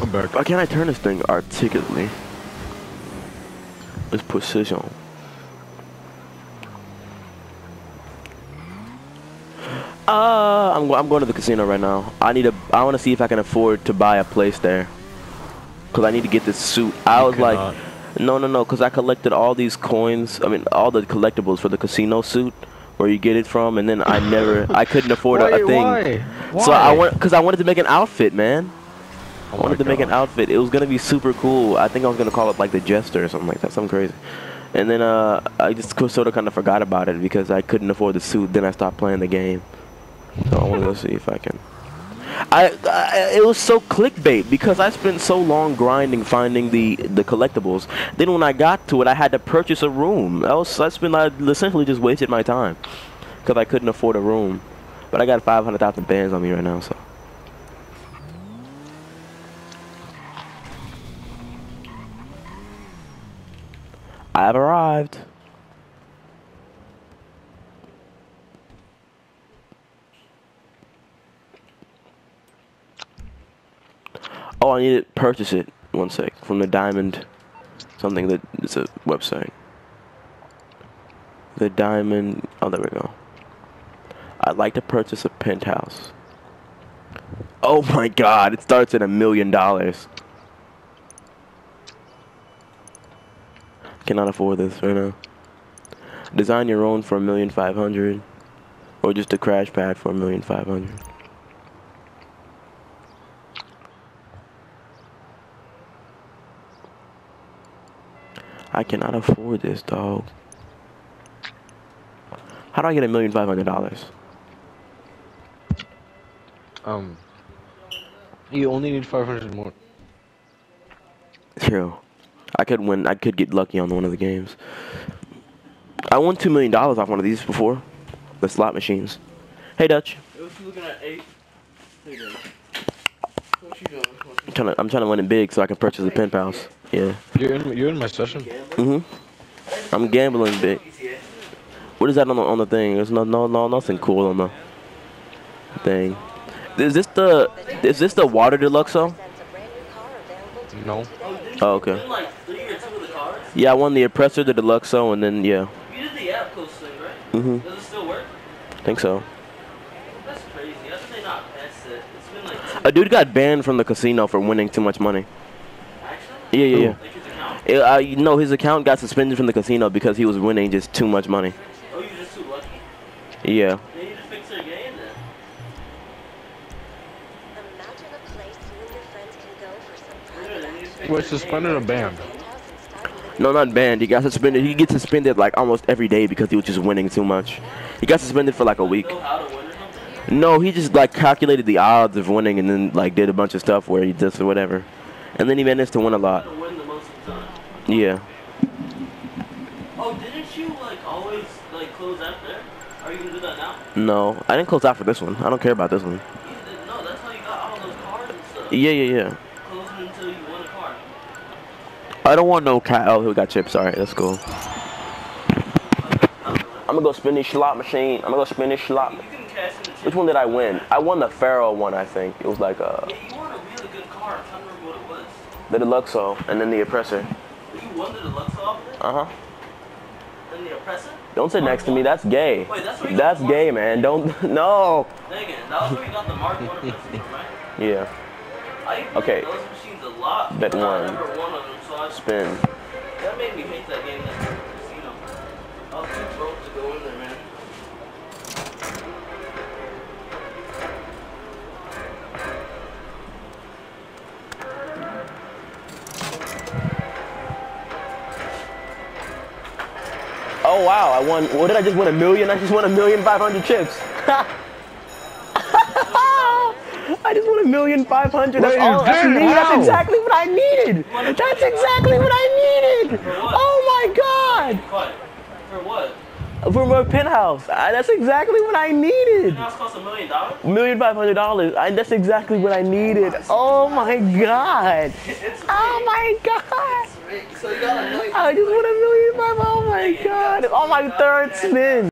I'm back. Why can't I turn this thing articulately? It's precision. Uh, I'm, I'm going to the casino right now. I need a. I want to see if I can afford to buy a place there. Cause I need to get this suit. I You was like, no, no, no. Cause I collected all these coins. I mean, all the collectibles for the casino suit, where you get it from, and then I never. I couldn't afford a, a Why- thing. why? So I want, cause I wanted to make an outfit, man. I wanted to make an outfit. It was gonna be super cool. I think I was gonna call it like the Jester or something like that, something crazy. And then uh, I just sort of kind of forgot about it because I couldn't afford the suit. Then I stopped playing the game. So I want to see if I can. I, I it was so clickbait because I spent so long grinding finding the the collectibles. Then when I got to it, I had to purchase a room. I was I spent I essentially just wasted my time because I couldn't afford a room. But I got 500,000 bands on me right now, so. I have arrived. Oh, I need to purchase it. One sec. From the Diamond. Something that it's a website. The Diamond. Oh, there we go. I'd like to purchase a penthouse. Oh my god, it starts at a million dollars. Cannot afford this right now. Design your own for a million five hundred. Or just a crash pad for a million five hundred. I cannot afford this, dog. How do I get a million five hundred dollars? Um, you only need 500 more. True. I could win. I could get lucky on one of the games. I won two million dollars off one of these before, the slot machines. Hey Dutch, If you're looking at eight, hey there. What you doing? What I'm trying to I'm trying to win it big so I can purchase a penthouse. Yeah. You're in. You're in my session. Mhm. I'm gambling big. What is that on the on the thing? There's no no no nothing cool on the thing. Is this the is this the water deluxo? No. Oh okay. Didn't like three or two of the cars? Yeah, I won the oppressor, the deluxo, and then yeah. You did the app coast thing, right? Mm-hmm. Does it still work? I Think so. That's crazy. How did they not patch it? It's been like two A dude got banned from the casino for winning too much money. actually? Yeah, yeah, yeah. Like his account? It, uh, you know, his account got suspended from the casino because he was winning just too much money. Oh, you're just too lucky? Yeah. Their suspended or game. banned? Penthouse and start living No, not banned. He got suspended. He gets suspended like almost every day because he was just winning too much. He got suspended for like a week. Know how to win or something? No, he just like calculated the odds of winning and then like did a bunch of stuff where he just or whatever. And then he managed to win a lot. to win the most of the time. Yeah. Oh, didn't you like always like close out there? Are you gonna do that now? No, I didn't close out for this one. I don't care about this one. No, that's how you got all those cars and stuff. Yeah, yeah, yeah. Closing until you win a car. I don't want no cat. Oh, who got chips? All right, let's go. I'm gonna go spin this slot machine. I'm gonna go spin this slot. You can cash in the chip. Which one did I win? I won the Pharaoh one, I think. It was like uh, Yeah, you won a really good car. I'm trying to remember what it was. the Deluxo and then the Oppressor. You won the deluxe off of it? Uh huh. And the oppressor? Don't sit next to me. That's gay. Wait, that's where you That's got the gay, man. Don't. No. Dang it, that was where you got the Mark 1 oppressor right? Yeah. Okay. those machines a lot. Bet one. never won on them, so I, Spin. that made me hate that game, that casino. I was too broke to go in there, man. Oh wow! I won. What did I just win? A million? I just won a million five hundred chips. I just want a million five hundred. That's all. That's then me. That's exactly what I needed. That's exactly what I needed. For what? Oh my god! What? For what? For my penthouse. I, that's exactly what I needed. Now it's cost a million dollars? Million five hundred dollars. That's exactly what I needed. Oh my god. Oh my god. So you got a million. I just won a million five. Oh my god. On my third spin.